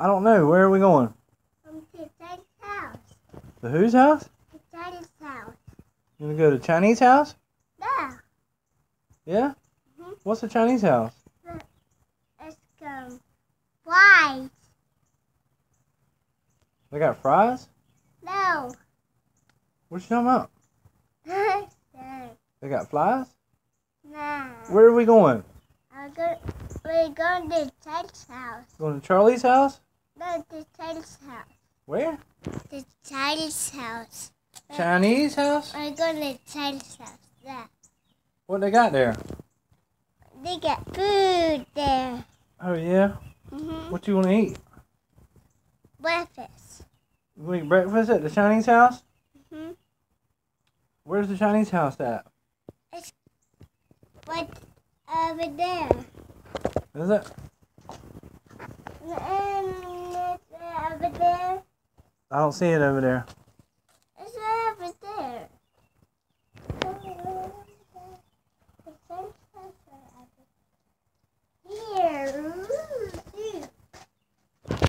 I don't know. Where are we going? Um, to Daddy's house. The whose house? To Daddy's house. You gonna go to Chinese house? Yeah. Yeah. Mhm. What's the Chinese house? Let's go. Why? They got fries. No. What you talking about? They got flies. No. Where are we going? Go- we're going to Daddy's house. Going to Charlie's house? To Daddy's house. Where? The Daddy's house. Chinese house? We're going to Daddy's house. Yeah. What they got there? They got food there. Oh yeah. Mm-hmm. What do you want to eat? Breakfast. You want to eat breakfast at the Chinese house? Mm-hmm. Where's the Chinese house at? It's what over there? Is it? There. I don't see it over there.